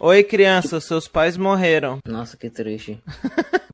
Oi, criança, seus pais morreram. Nossa, que triste.